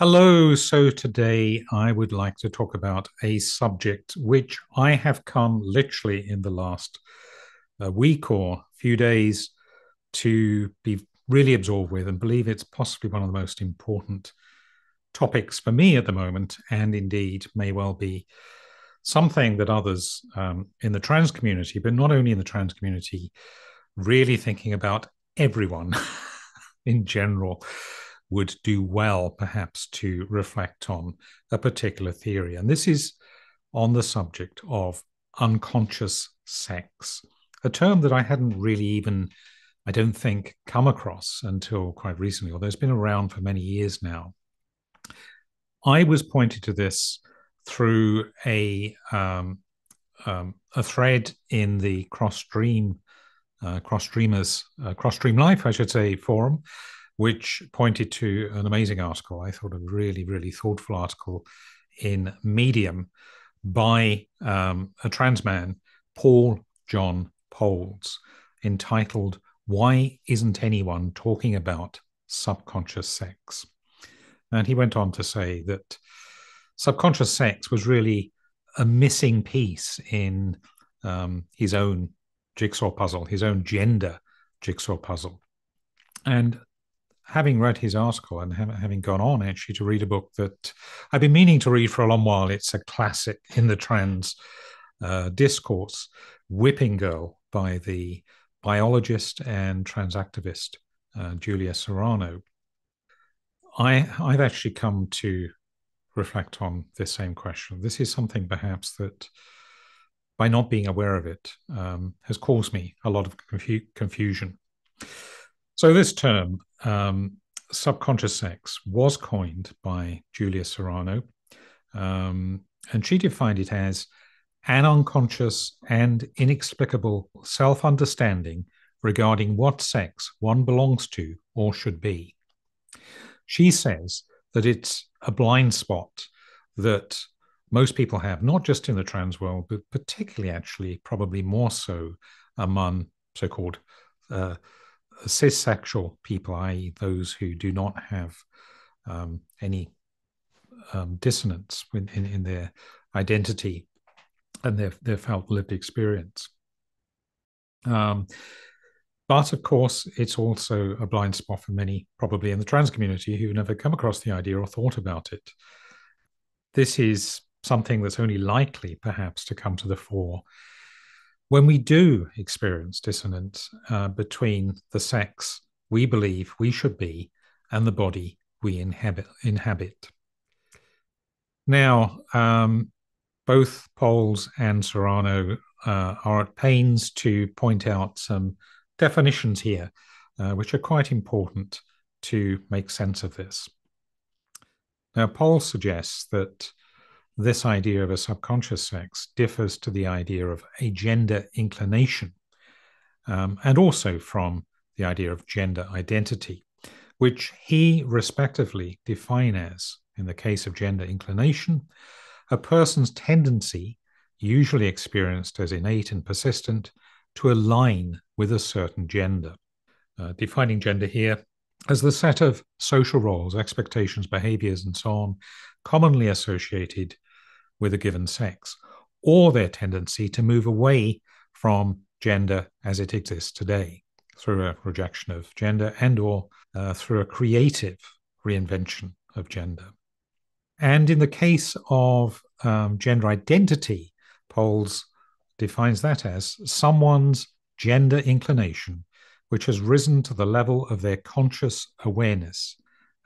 Hello. So today I would like to talk about a subject which I have come literally in the last uh, week or few days to be really absorbed with and believe it's possibly one of the most important topics for me at the moment, and indeed may well be something that others um, in the trans community, but not only in the trans community, really thinking about everyone in general would do well, perhaps, to reflect on a particular theory. And this is on the subject of unconscious sex, a term that I hadn't really even, I don't think, come across until quite recently, although it's been around for many years now. I was pointed to this through a um, um, a thread in the Crossdream, uh, Crossdreamers, uh, Crossdream Life, I should say, forum, which pointed to an amazing article. I thought a really, really thoughtful article in Medium by um, a trans man, Paul John Poles, entitled Why Isn't Anyone Talking About Subconscious Sex? And he went on to say that subconscious sex was really a missing piece in um, his own jigsaw puzzle, his own gender jigsaw puzzle. And having read his article and having gone on actually to read a book that I've been meaning to read for a long while, it's a classic in the trans uh, discourse, Whipping Girl by the biologist and trans activist uh, Julia Serano. I, I've actually come to reflect on this same question. This is something perhaps that, by not being aware of it, um, has caused me a lot of confu- confusion. So, this term, um, subconscious sex, was coined by Julia Serano, um, and she defined it as an unconscious and inexplicable self understanding regarding what sex one belongs to or should be. She says that it's a blind spot that most people have, not just in the trans world, but particularly, actually, probably more so among so called uh, cissexual people, i.e., those who do not have um, any um, dissonance in, in, their identity and their, their felt lived experience. Um, but of course, it's also a blind spot for many, probably in the trans community, who've never come across the idea or thought about it. This is something that's only likely, perhaps, to come to the fore when we do experience dissonance uh, between the sex we believe we should be and the body we inhabit. inhabit. Now, um, both Poles and Serano uh, are at pains to point out some definitions here, uh, which are quite important to make sense of this. Now, Poles suggests that this idea of a subconscious sex differs to the idea of a gender inclination um, and also from the idea of gender identity, which he respectively define as, in the case of gender inclination, a person's tendency, usually experienced as innate and persistent, to align with a certain gender. Uh, defining gender here as the set of social roles, expectations, behaviors, and so on, commonly associated with a given sex, or their tendency to move away from gender as it exists today through a rejection of gender and or uh, through a creative reinvention of gender. And in the case of um, gender identity, Poles defines that as someone's gender inclination which has risen to the level of their conscious awareness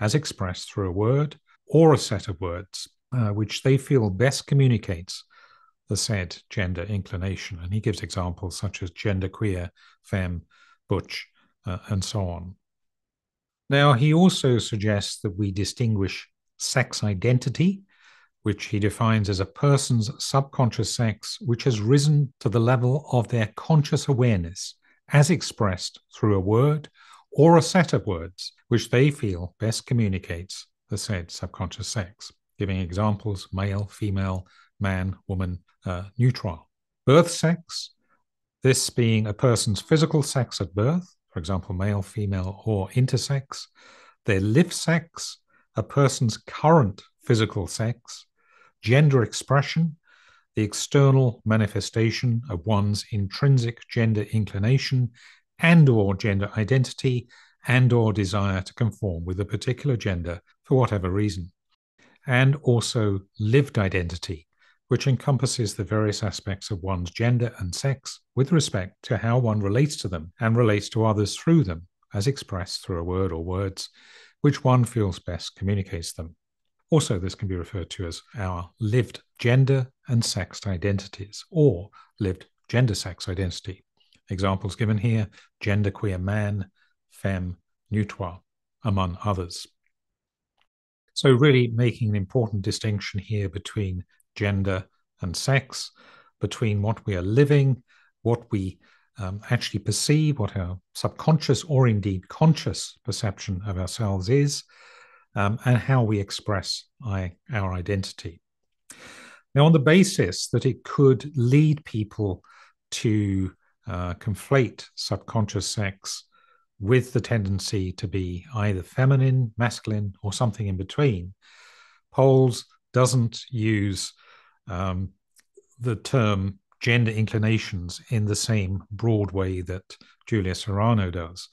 as expressed through a word or a set of words uh, which they feel best communicates the said gender inclination. And he gives examples such as genderqueer, femme, butch, uh, and so on. Now, he also suggests that we distinguish sex identity, which he defines as a person's subconscious sex which has risen to the level of their conscious awareness as expressed through a word or a set of words which they feel best communicates the said subconscious sex giving examples male, female, man, woman, uh, neutral. Birth sex, this being a person's physical sex at birth, for example, male, female, or intersex. Their live sex, a person's current physical sex, gender expression, the external manifestation of one's intrinsic gender inclination and or gender identity and or desire to conform with a particular gender for whatever reason and also lived identity which encompasses the various aspects of one's gender and sex with respect to how one relates to them and relates to others through them as expressed through a word or words which one feels best communicates them also, this can be referred to as our lived gender and sex identities, or lived gender sex identity. Examples given here genderqueer man, femme, neutrois, among others. So, really making an important distinction here between gender and sex, between what we are living, what we um, actually perceive, what our subconscious or indeed conscious perception of ourselves is, um, and how we express I, our identity. Now, on the basis that it could lead people to uh, conflate subconscious sex with the tendency to be either feminine, masculine, or something in between, Poles doesn't use um, the term gender inclinations in the same broad way that Julia Serano does,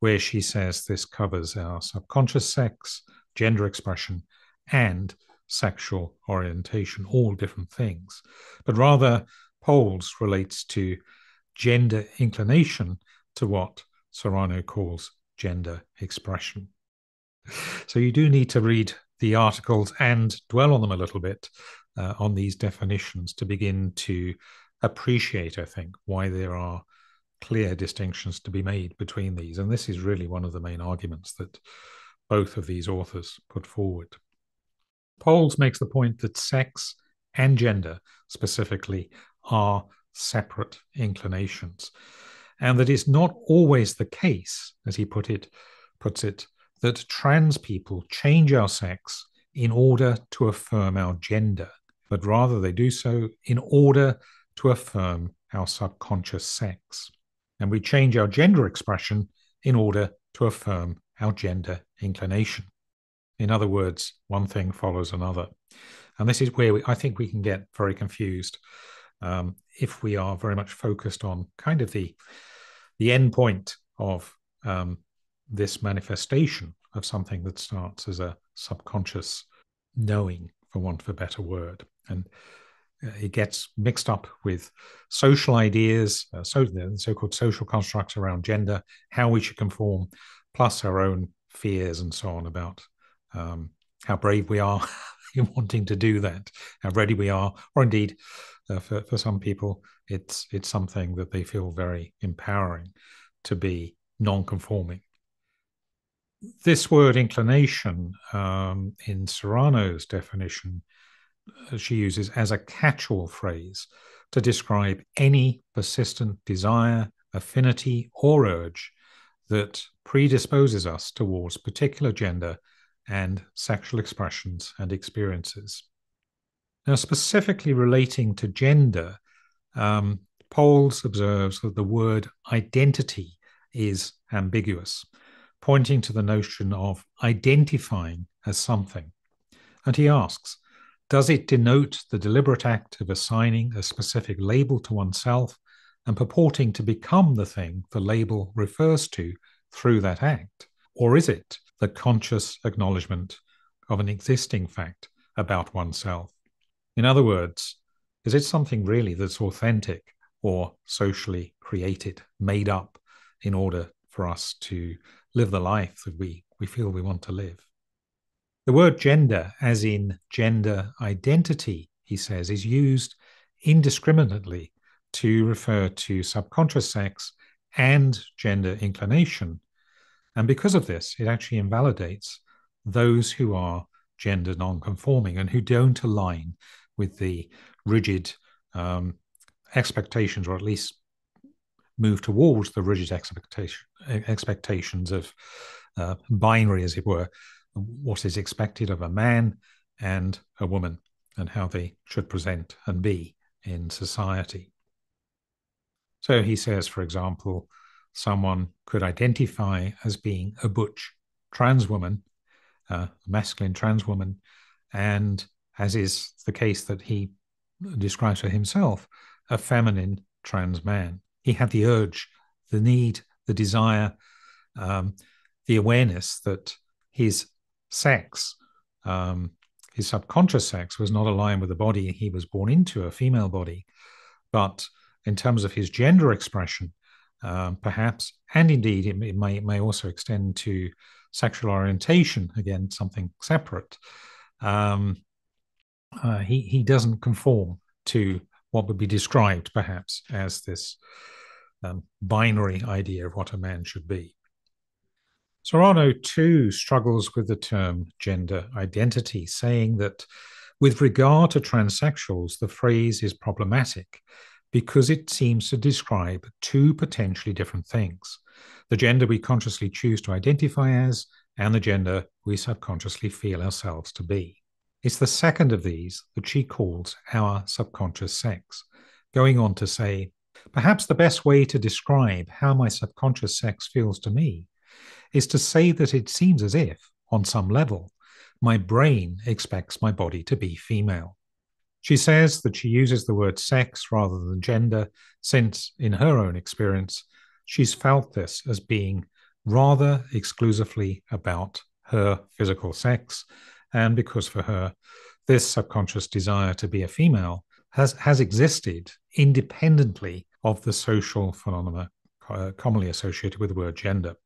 where she says this covers our subconscious sex, gender expression, and sexual orientation, all different things. But rather, Poles relates to gender inclination to what Serano calls gender expression. So you do need to read the articles and dwell on them a little bit uh, on these definitions to begin to appreciate, I think, why there are clear distinctions to be made between these. And this is really one of the main arguments that both of these authors put forward. Poles makes the point that sex and gender, specifically, are separate inclinations, and that it's not always the case, as he put it, puts it, that trans people change our sex in order to affirm our gender, but rather they do so in order to affirm our subconscious sex. And we change our gender expression in order to affirm our gender inclination. In other words, one thing follows another. And this is where we, I think we can get very confused um, if we are very much focused on kind of the, the end point of um, this manifestation of something that starts as a subconscious knowing, for want of a better word. And uh, it gets mixed up with social ideas, uh, so the so-called social constructs around gender, how we should conform, plus our own fears and so on about um, how brave we are in wanting to do that, how ready we are, or indeed, uh, for, for some people, it's it's something that they feel very empowering to be non-conforming. This word inclination um, in Serano's definition, uh, she uses as a catch-all phrase to describe any persistent desire, affinity, or urge that predisposes us towards particular gender and sexual expressions and experiences. Now, specifically relating to gender, um, Poles observes that the word identity is ambiguous, pointing to the notion of identifying as something. And he asks, does it denote the deliberate act of assigning a specific label to oneself and purporting to become the thing the label refers to through that act? Or is it the conscious acknowledgement of an existing fact about oneself? In other words, is it something really that's authentic or socially created, made up in order for us to live the life that we, we feel we want to live? The word gender, as in gender identity, he says, is used indiscriminately to refer to subconscious sex and gender inclination. And because of this, it actually invalidates those who are gender non-conforming and who don't align with the rigid um, expectations, or at least move towards the rigid expectation, expectations of uh, binary, as it were, what is expected of a man and a woman, and how they should present and be in society. So he says, for example, someone could identify as being a butch trans woman uh, a masculine trans woman, and as is the case that he describes for himself, a feminine trans man. He had the urge, the need, the desire, um, the awareness that his sex, um, his subconscious sex, was not aligned with the body he was born into, a female body. But in terms of his gender expression, um, perhaps, and indeed it, it, may, it may also extend to sexual orientation, again, something separate. Um, uh, he, he doesn't conform to what would be described perhaps as this um, binary idea of what a man should be. Serano too struggles with the term gender identity, saying that with regard to transsexuals, the phrase is problematic because it seems to describe two potentially different things the gender we consciously choose to identify as, and the gender we subconsciously feel ourselves to be. It's the second of these that she calls our subconscious sex, going on to say, perhaps the best way to describe how my subconscious sex feels to me is to say that it seems as if, on some level, my brain expects my body to be female. She says that she uses the word sex rather than gender, since, in her own experience, she's felt this as being rather exclusively about her physical sex and because for her, this subconscious desire to be a female has, has existed independently of the social phenomena uh, commonly associated with the word gender.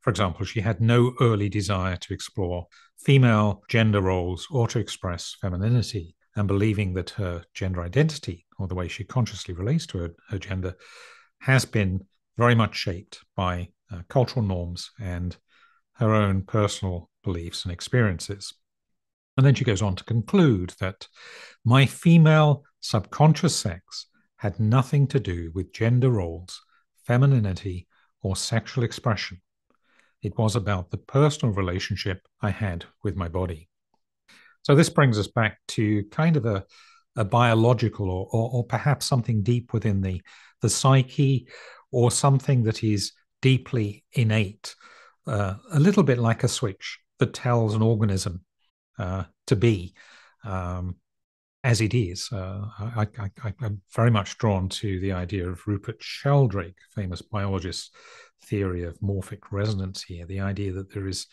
For example, she had no early desire to explore female gender roles or to express femininity, and believing that her gender identity, or the way she consciously relates to her, her gender, has been very much shaped by uh, cultural norms and her own personal beliefs and experiences. And then she goes on to conclude that my female subconscious sex had nothing to do with gender roles, femininity, or sexual expression. It was about the personal relationship I had with my body. So this brings us back to kind of a, a biological or, or, or perhaps something deep within the, the psyche or something that is deeply innate, uh, a little bit like a switch that tells an organism uh, to be um, as it is. Uh, I, am very much drawn to the idea of Rupert Sheldrake, famous biologist theory of morphic resonance here, the idea that there is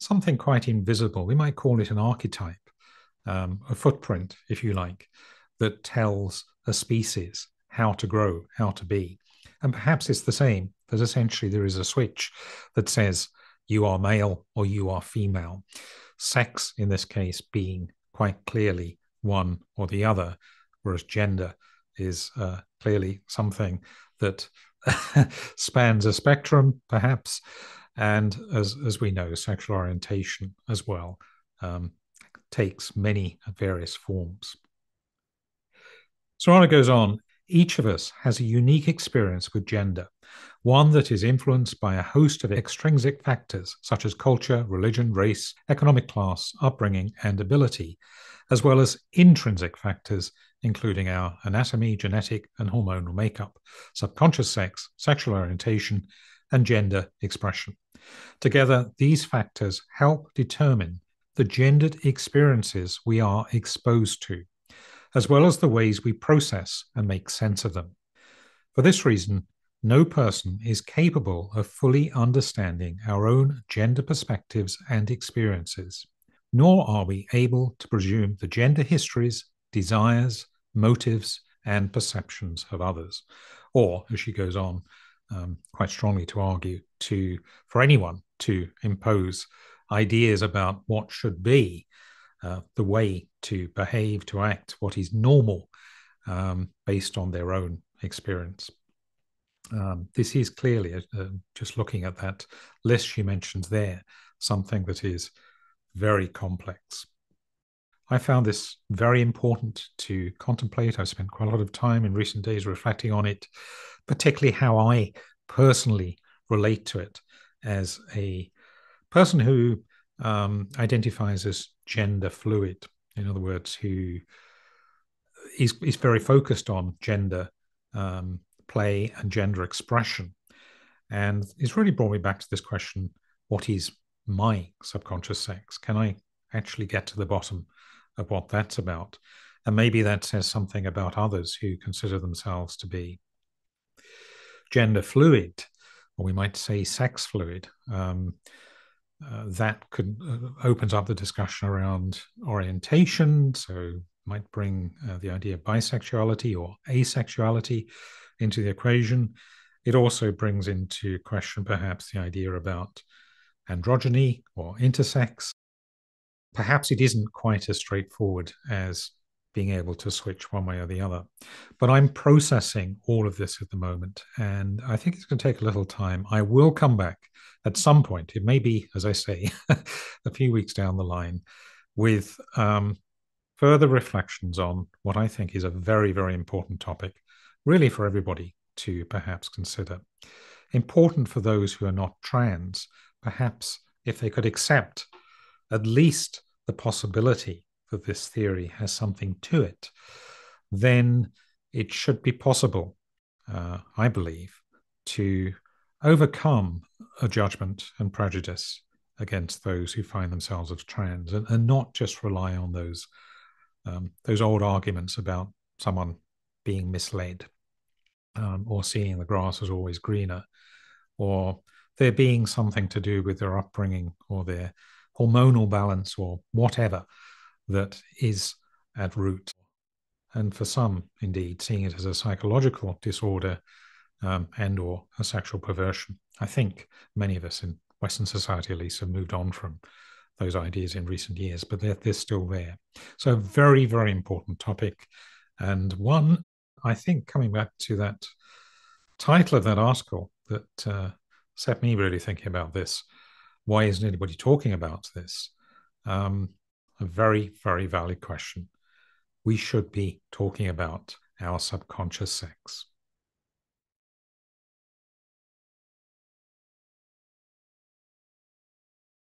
something quite invisible. We might call it an archetype, um, a footprint, if you like, that tells a species how to grow, how to be. And perhaps it's the same, that essentially there is a switch that says you are male or you are female sex in this case being quite clearly one or the other, whereas gender is uh, clearly something that spans a spectrum, perhaps, and as as we know, sexual orientation as well um, takes many various forms. Serano goes on. Each of us has a unique experience with gender, one that is influenced by a host of extrinsic factors such as culture, religion, race, economic class, upbringing, and ability, as well as intrinsic factors including our anatomy, genetic, and hormonal makeup, subconscious sex, sexual orientation, and gender expression. Together, these factors help determine the gendered experiences we are exposed to, as well as the ways we process and make sense of them. For this reason, no person is capable of fully understanding our own gender perspectives and experiences, nor are we able to presume the gender histories, desires, motives, and perceptions of others. Or, as she goes on um, quite strongly to argue, to for anyone to impose ideas about what should be uh, the way to behave, to act, what is normal, um, based on their own experience. Um, this is clearly, uh, just looking at that list she mentions there, something that is very complex. I found this very important to contemplate. I've spent quite a lot of time in recent days reflecting on it, particularly how I personally relate to it as a person who um, identifies as gender fluid. In other words, who is, is very focused on gender um, play and gender expression. And it's really brought me back to this question what is my subconscious sex? Can I actually get to the bottom of what that's about? And maybe that says something about others who consider themselves to be gender fluid, or we might say sex fluid. Um, uh, that could uh, opens up the discussion around orientation. So might bring uh, the idea of bisexuality or asexuality into the equation. It also brings into question perhaps the idea about androgyny or intersex. Perhaps it isn't quite as straightforward as being able to switch one way or the other. But I'm processing all of this at the moment, and I think it's going to take a little time. I will come back at some point. It may be, as I say, a few weeks down the line, with um, further reflections on what I think is a very, very important topic, really for everybody to perhaps consider. Important for those who are not trans, perhaps if they could accept at least the possibility that this theory has something to it, then it should be possible, uh, I believe, to overcome a judgment and prejudice against those who find themselves as trans and, and not just rely on those um, those old arguments about someone being misled um, or seeing the grass as always greener or there being something to do with their upbringing or their hormonal balance or whatever that is at root. And for some, indeed, seeing it as a psychological disorder um, and or a sexual perversion. I think many of us in Western society, at least, have moved on from those ideas in recent years, but they're, they're still there. So, a very, very important topic. And one, I think, coming back to that title of that article that uh, set me really thinking about this why isn't anybody talking about this? Um, a very, very valid question. We should be talking about our subconscious sex.